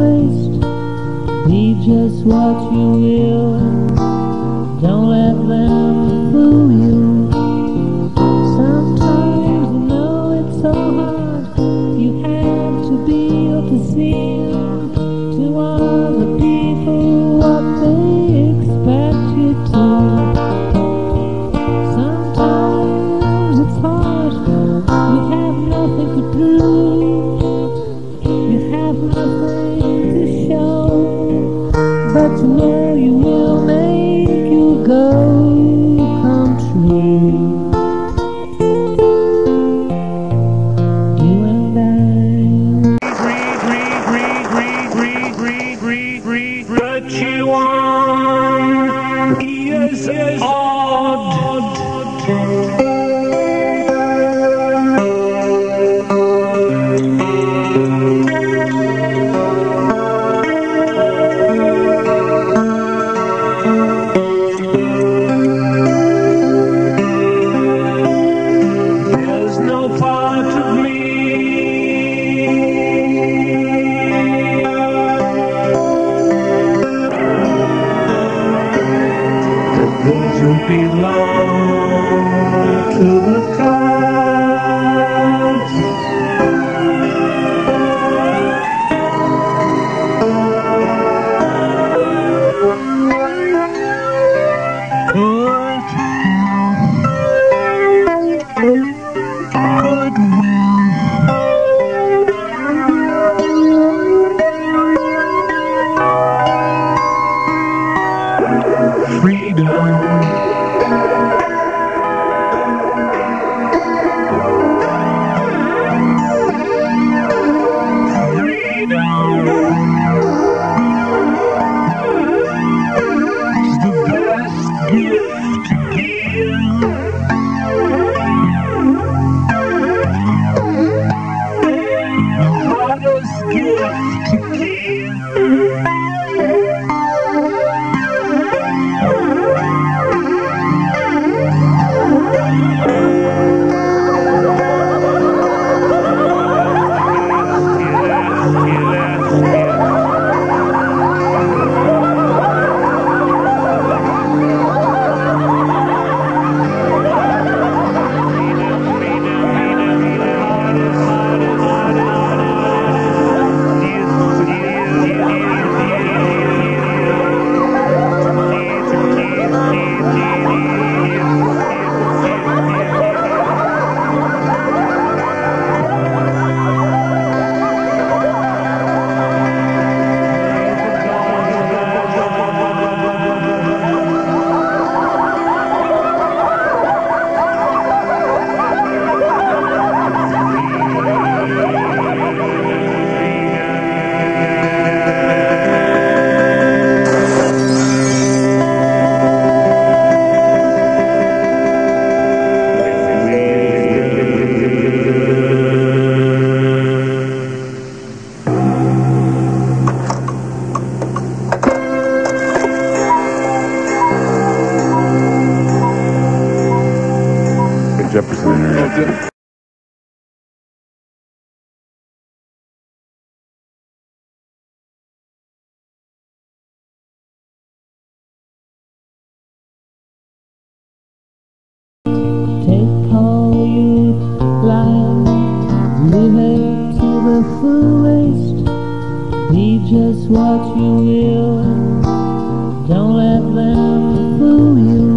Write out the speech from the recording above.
waste. Be just what you will. Don't let them He is odd. you belong. the best gift. Jefferson area. just what you will. Don't let them fool you.